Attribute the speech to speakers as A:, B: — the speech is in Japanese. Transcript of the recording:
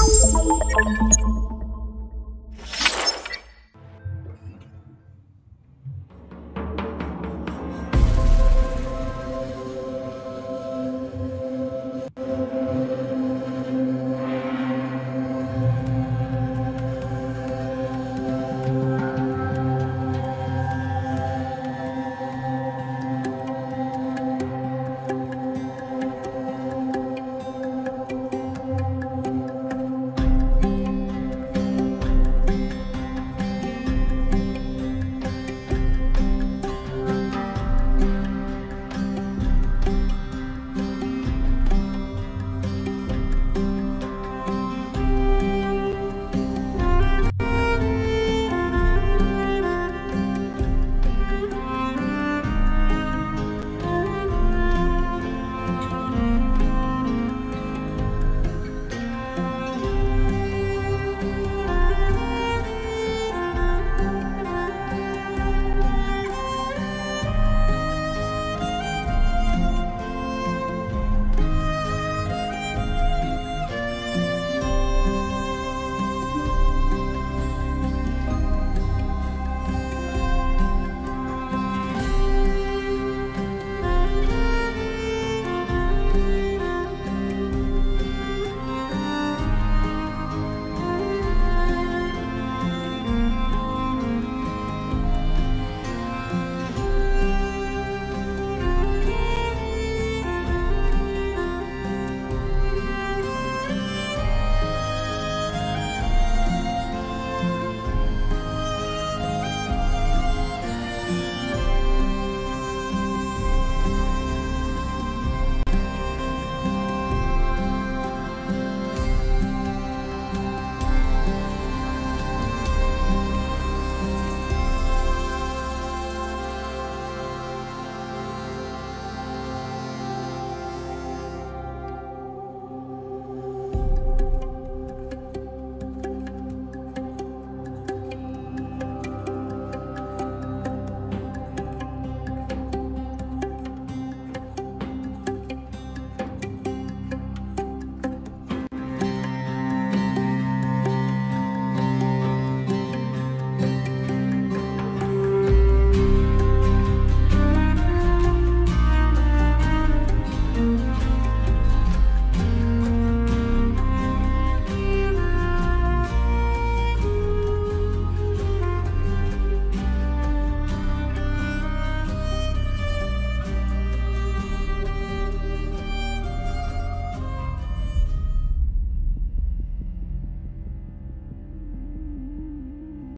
A: you